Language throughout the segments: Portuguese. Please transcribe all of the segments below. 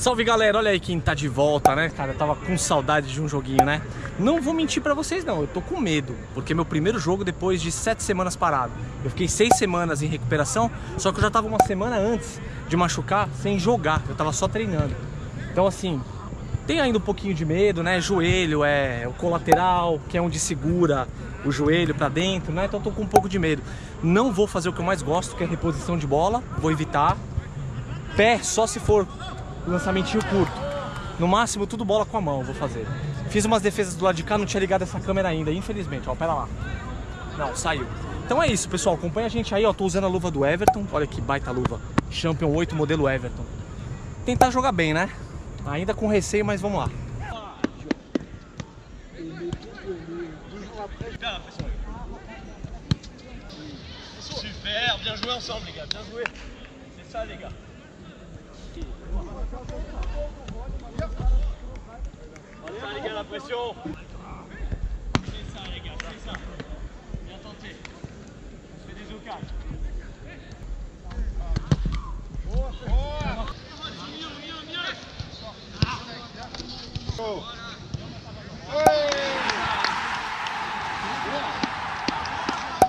Salve galera, olha aí quem tá de volta, né? Cara, eu tava com saudade de um joguinho, né? Não vou mentir pra vocês não, eu tô com medo, porque meu primeiro jogo depois de sete semanas parado. Eu fiquei seis semanas em recuperação, só que eu já tava uma semana antes de machucar sem jogar, eu tava só treinando. Então assim, tem ainda um pouquinho de medo, né? Joelho é o colateral, que é onde segura o joelho pra dentro, né? Então tô com um pouco de medo. Não vou fazer o que eu mais gosto, que é reposição de bola, vou evitar. Pé só se for lançamentinho curto. No máximo, tudo bola com a mão, vou fazer. Fiz umas defesas do lado de cá, não tinha ligado essa câmera ainda, infelizmente. Ó, pera lá. Não, saiu. Então é isso, pessoal. Acompanha a gente aí, ó. Tô usando a luva do Everton. Olha que baita luva. Champion 8, modelo Everton. Tentar jogar bem, né? Ainda com receio, mas vamos lá. Super, bien joué ensemble les gars, bien joué. C'est ça les gars. Ça les gars, la pression. C'est ça les gars, c'est ça. Bien tenté. On fait des occasions.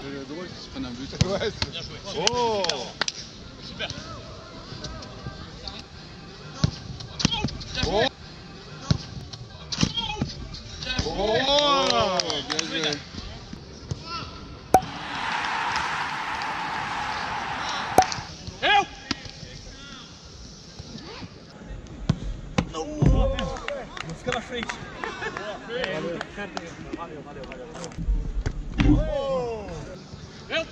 C'est drôle qu'ils se prennent un but. Ouais, Bien joué. Oh Super. Não fica na frente. Eu!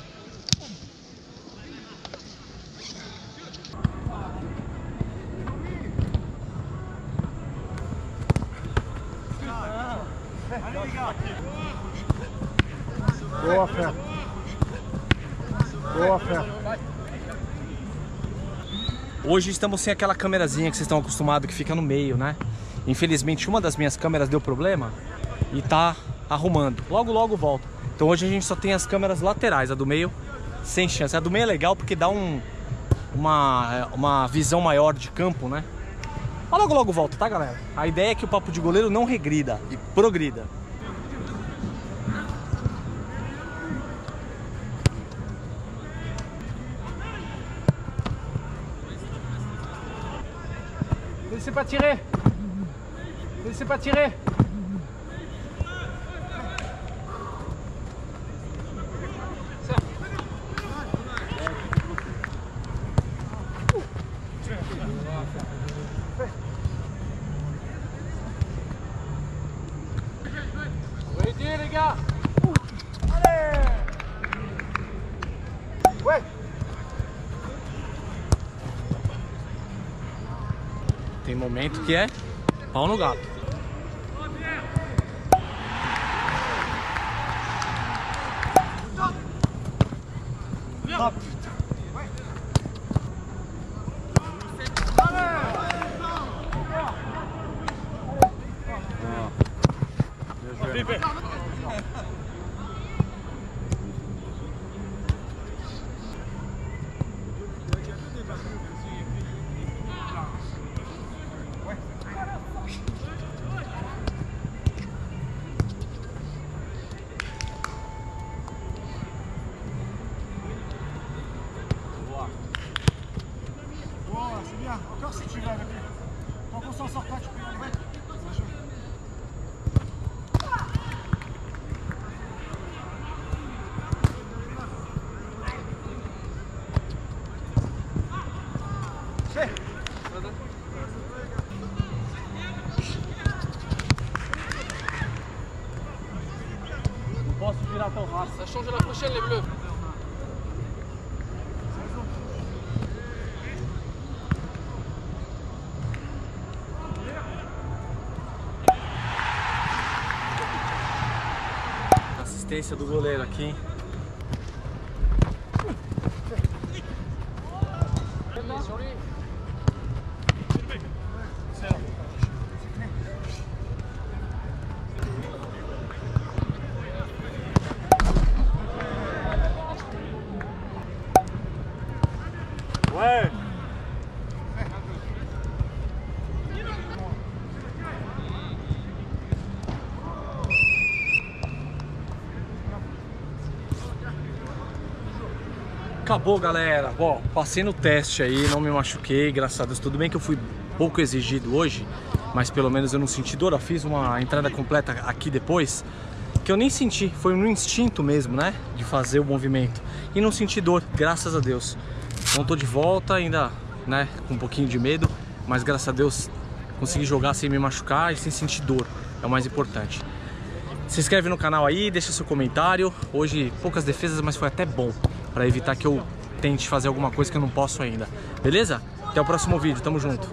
Boa, Fé. Boa, Fé. Hoje estamos sem aquela câmerazinha que vocês estão acostumados que fica no meio, né? Infelizmente uma das minhas câmeras deu problema e tá arrumando. Logo logo volta. Então hoje a gente só tem as câmeras laterais, a do meio sem chance. A do meio é legal porque dá um uma uma visão maior de campo, né? Mas logo logo volta, tá, galera? A ideia é que o papo de goleiro não regrida e progrida. Laissez pas tirer Laissez pas tirer les gars Tem momento que é pau no gato. Bien. Encore si tu vas avec lui. Tant qu'on s'en sort pas, tu peux y aller. Ça change à la prochaine les bleus Assistência do goleiro aqui. Acabou, galera. Bom, passei no teste aí, não me machuquei, graças a Deus. Tudo bem que eu fui pouco exigido hoje, mas pelo menos eu não senti dor. Eu fiz uma entrada completa aqui depois, que eu nem senti, foi no instinto mesmo, né? De fazer o movimento. E não senti dor, graças a Deus. Então tô de volta, ainda, né, com um pouquinho de medo, mas graças a Deus consegui jogar sem me machucar e sem sentir dor. É o mais importante. Se inscreve no canal aí, deixa seu comentário. Hoje poucas defesas, mas foi até bom para evitar que eu tente fazer alguma coisa que eu não posso ainda. Beleza? Até o próximo vídeo, tamo junto.